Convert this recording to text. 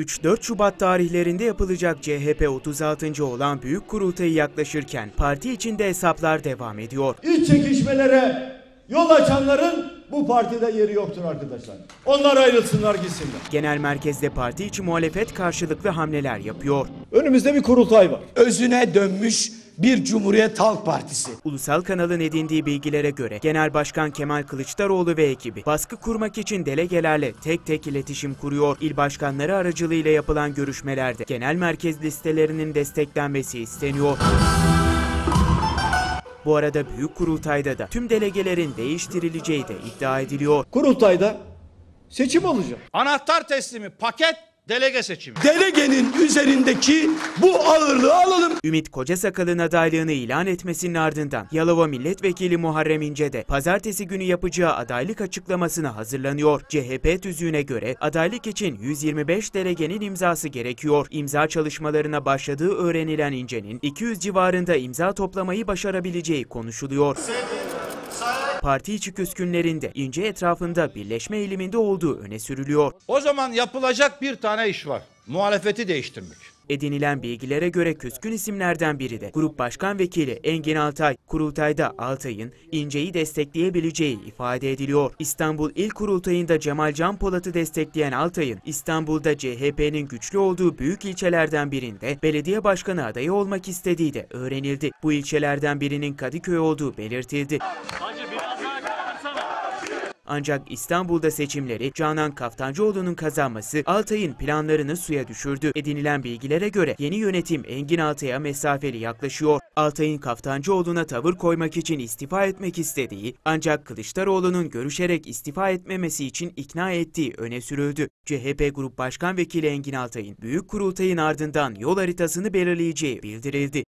3-4 Şubat tarihlerinde yapılacak CHP 36. olan büyük kurultayı yaklaşırken parti içinde hesaplar devam ediyor. İç çekişmelere yol açanların bu partide yeri yoktur arkadaşlar. Onlar ayrılsınlar gitsinler. Genel merkezde parti içi muhalefet karşılıklı hamleler yapıyor. Önümüzde bir kurultay var. özüne dönmüş bir Cumhuriyet Halk Partisi. Ulusal kanalın edindiği bilgilere göre Genel Başkan Kemal Kılıçdaroğlu ve ekibi baskı kurmak için delegelerle tek tek iletişim kuruyor. İl başkanları aracılığıyla yapılan görüşmelerde genel merkez listelerinin desteklenmesi isteniyor. Bu arada büyük kurultayda da tüm delegelerin değiştirileceği de iddia ediliyor. Kurultayda seçim olacak. Anahtar teslimi, paket, delege seçimi. Delegenin üzerindeki bu ağırlığı alalım. Ümit Kocasakal'ın adaylığını ilan etmesinin ardından Yalova Milletvekili Muharrem İnce de pazartesi günü yapacağı adaylık açıklamasına hazırlanıyor. CHP tüzüğüne göre adaylık için 125 delegenin imzası gerekiyor. İmza çalışmalarına başladığı öğrenilen İnce'nin 200 civarında imza toplamayı başarabileceği konuşuluyor. Parti içi küskünlerinde İnce etrafında birleşme eğiliminde olduğu öne sürülüyor. O zaman yapılacak bir tane iş var. Muhalefeti değiştirmek. Edinilen bilgilere göre küskün isimlerden biri de Grup Başkan Vekili Engin Altay, kurultayda Altay'ın İnce'yi destekleyebileceği ifade ediliyor. İstanbul İl Kurultayı'nda Cemal Can Polat'ı destekleyen Altay'ın İstanbul'da CHP'nin güçlü olduğu büyük ilçelerden birinde belediye başkanı adayı olmak istediği de öğrenildi. Bu ilçelerden birinin Kadıköy olduğu belirtildi. Ancak İstanbul'da seçimleri Canan Kaftancıoğlu'nun kazanması Altay'ın planlarını suya düşürdü. Edinilen bilgilere göre yeni yönetim Engin Altay'a mesafeli yaklaşıyor. Altay'ın Kaftancıoğlu'na tavır koymak için istifa etmek istediği ancak Kılıçdaroğlu'nun görüşerek istifa etmemesi için ikna ettiği öne sürüldü. CHP Grup Başkan Vekili Engin Altay'ın büyük kurultayın ardından yol haritasını belirleyeceği bildirildi.